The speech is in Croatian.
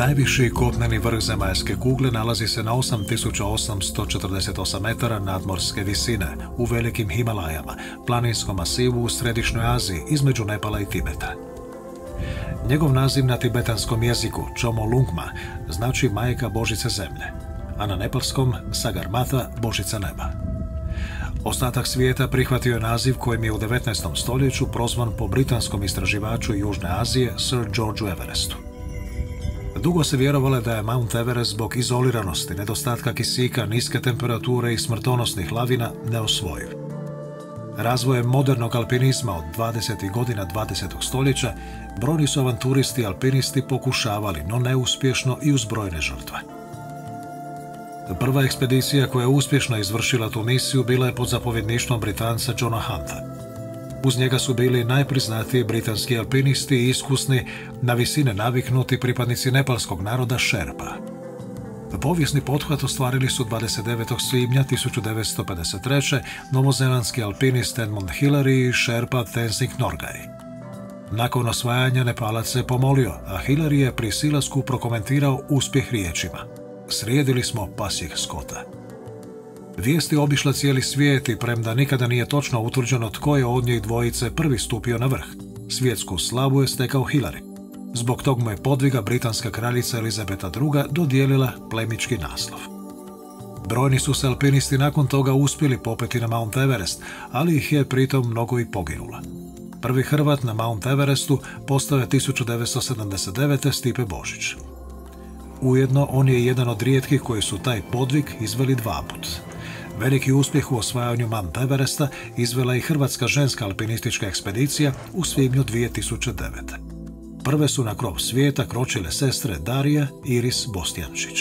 Najviši kopneni vrh zemaljske kugle nalazi se na 8848 metara nadmorske visine u velikim Himalajama, planinskom masivu u Središnjoj Aziji između Nepala i Tibeta. Njegov naziv na tibetanskom jeziku, Chomo Lungma, znači majka Božice zemlje, a na nepalskom Sagarmatha, Božica neba. Ostatak svijeta prihvatio je naziv kojim je u 19. stoljeću prozvan po britanskom istraživaču Južne Azije Sir Georgeu Everestu. Dugo se vjerovalo da je Mount Everest zbog izoliranosti, nedostatka kisika, niske temperature i smrtonosnih lavina neosvojiv. Razvojem modernog alpinizma od 20. godina 20. stoljeća brojni su avanturisti i alpinisti pokušavali, no neuspješno i uz brojne žrtve. Prva ekspedicija koja je uspješno izvršila tu misiju bila je pod zapovjedništvom Britanca Johna Hunta. Uz njega su bili najpriznatiji britanski alpinisti i iskusni, na visine naviknuti pripadnici nepalskog naroda Šerpa. Povijesni pothvat ostvarili su 29. svibnja 1953. novozelandski alpinist Edmund Hillary i Šerpa Tenzing Norgay. Nakon osvajanja Nepalac se pomolio, a Hillary je pri silasku prokomentirao uspjeh riječima. Srijedili smo pasjih skota. Vijesti obišla cijeli svijet i premda nikada nije točno utvrđeno tko je od njih dvojice prvi stupio na vrh. Svjetsku slavu je stekao Hillary. Zbog tog mu je podviga britanska kraljica Elizabeta II. dodijelila plemički naslov. Brojni su se alpinisti nakon toga uspjeli popeti na Mount Everest, ali ih je pritom mnogo i poginula. Prvi Hrvat na Mount Everestu postao je 1979. Stipe Božić. Ujedno on je jedan od rijetkih koji su taj podvig izveli dva put. Veliki uspjeh u osvajanju Mount Everesta izvela i hrvatska ženska alpinistička ekspedicija u svibnju 2009. Prve su na krov svijeta kročile sestre Darija Iris Bostjančić.